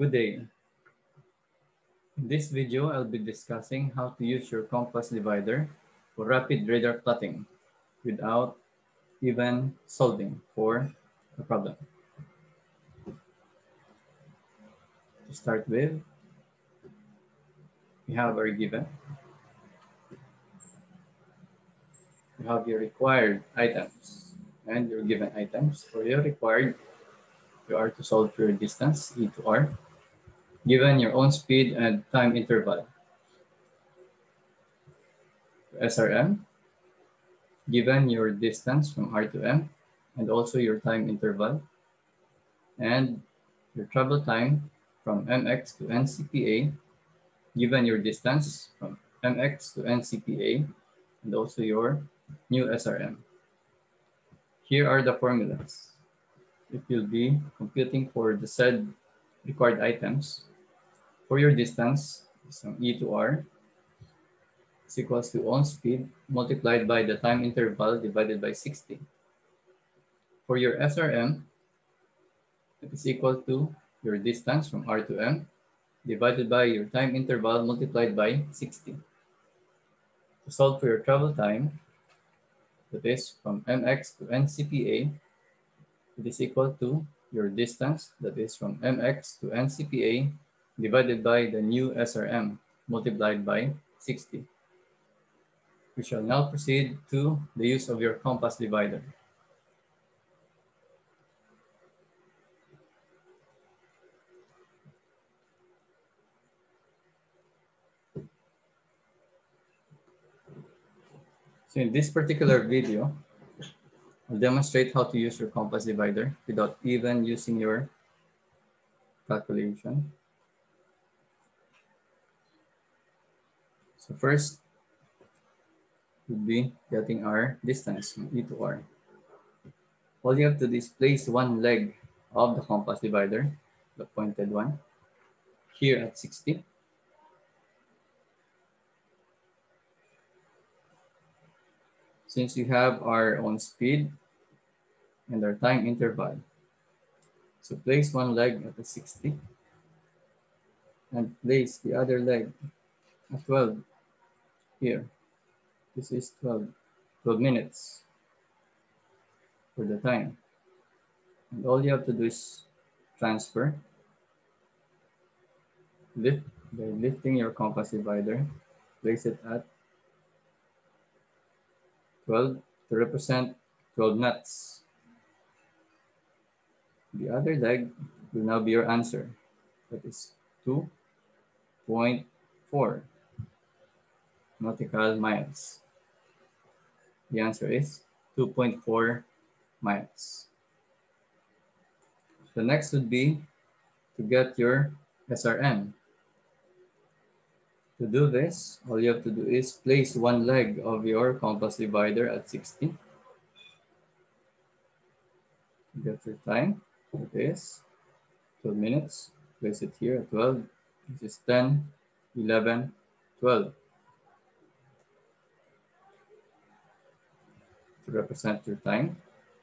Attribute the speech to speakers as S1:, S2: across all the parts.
S1: Good day. In this video, I'll be discussing how to use your compass divider for rapid radar plotting without even solving for a problem. To start with, we have our given. You have your required items and your given items. For your required, you are to solve for your distance, E to R, given your own speed and time interval. SRM, given your distance from R to M, and also your time interval, and your travel time from MX to NCPA, given your distance from MX to NCPA, and also your new SRM. Here are the formulas it will be computing for the said required items. For your distance, so E to R is equals to on speed multiplied by the time interval divided by 60. For your SRM, it is equal to your distance from R to M divided by your time interval multiplied by 60. To solve for your travel time, that is from MX to NCPA, it is equal to your distance, that is from mx to ncpa, divided by the new SRM, multiplied by 60. We shall now proceed to the use of your compass divider. So in this particular video, I'll demonstrate how to use your compass divider without even using your calculation. So first would be getting our distance from E to R. All you have to displace one leg of the compass divider, the pointed one, here at 60. Since we have our own speed, and our time interval. So place one leg at the 60 and place the other leg at 12 here. This is 12, 12 minutes for the time. And all you have to do is transfer, lift by lifting your compass divider, place it at 12 to represent 12 knots. The other leg will now be your answer. That is 2.4 nautical miles. The answer is 2.4 miles. The next would be to get your SRM. To do this, all you have to do is place one leg of your compass divider at 60. Get your time. It is 12 minutes. Place it here at 12. This is 10, 11, 12. Represent your time.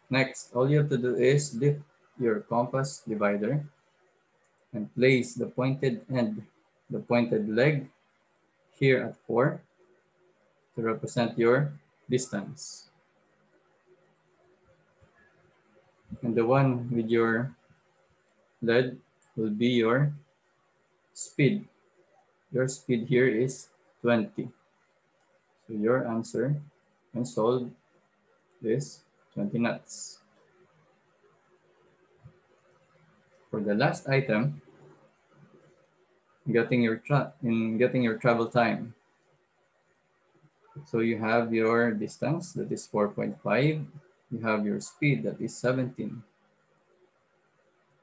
S1: Next, all you have to do is lift your compass divider and place the pointed end, the pointed leg here at 4 to represent your distance. And the one with your lead will be your speed. Your speed here is 20. So your answer when solved is 20 knots. For the last item, getting your in getting your travel time. So you have your distance that is 4.5 you have your speed that is 17.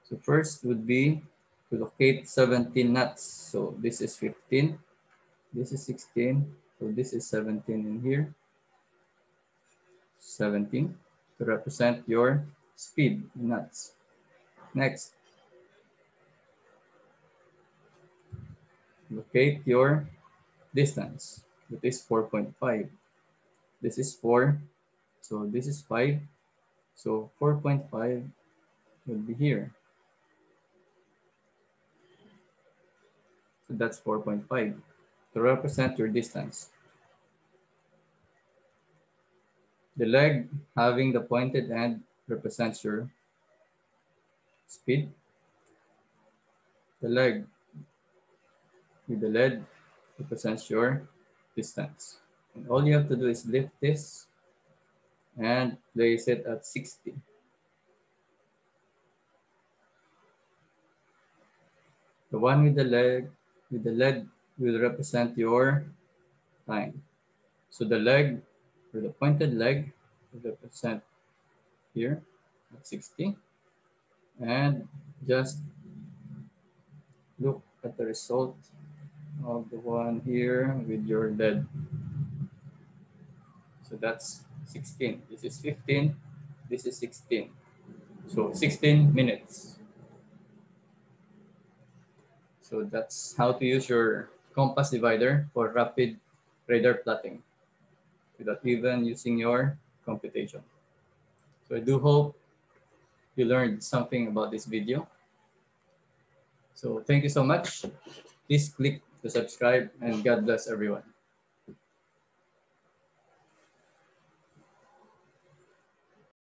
S1: So first would be to locate 17 knots. So this is 15, this is 16, so this is 17 in here. 17 to represent your speed in knots. Next, locate your distance. That is 4.5. This is 4 so this is 5. So 4.5 will be here. So that's 4.5 to represent your distance. The leg having the pointed end represents your speed. The leg with the lead represents your distance. And all you have to do is lift this and place it at 60. The one with the leg with the lead will represent your time. So the leg or the pointed leg will represent here at 60. And just look at the result of the one here with your lead. So that's 16. This is 15. This is 16. So 16 minutes. So that's how to use your compass divider for rapid radar plotting without even using your computation. So I do hope you learned something about this video. So thank you so much. Please click to subscribe and God bless everyone.